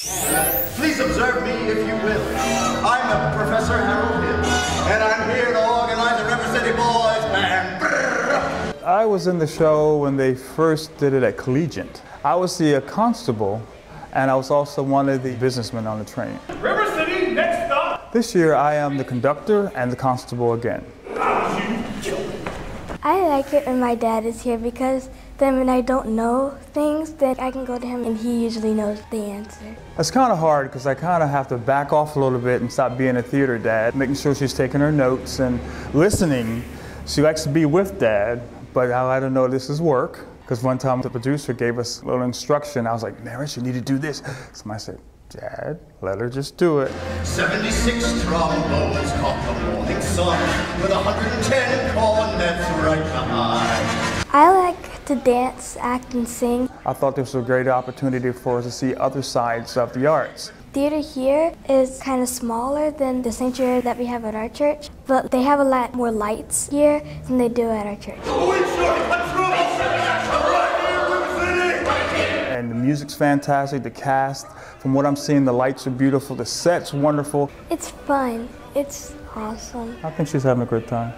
Please observe me, if you will. I'm Professor Harold Hill, and I'm here to organize the River City Boys Band. I was in the show when they first did it at Collegiate. I was the uh, constable, and I was also one of the businessmen on the train. River City, next stop. This year, I am the conductor and the constable again. I like it when my dad is here because then when I don't know things, then I can go to him and he usually knows the answer. It's kind of hard because I kind of have to back off a little bit and stop being a theater dad, making sure she's taking her notes and listening. She likes to be with dad, but I let her know this is work. Because one time the producer gave us a little instruction. I was like, Maris, you need to do this. Somebody said, Dad, let her just do it. 76 trombones caught the morning sun with 110 cornets right behind. I like to dance, act, and sing. I thought this was a great opportunity for us to see other sides of the arts. Theater here is kind of smaller than the sanctuary that we have at our church, but they have a lot more lights here than they do at our church. And the music's fantastic, the cast, from what I'm seeing, the lights are beautiful, the set's wonderful. It's fun. It's awesome. I think she's having a good time.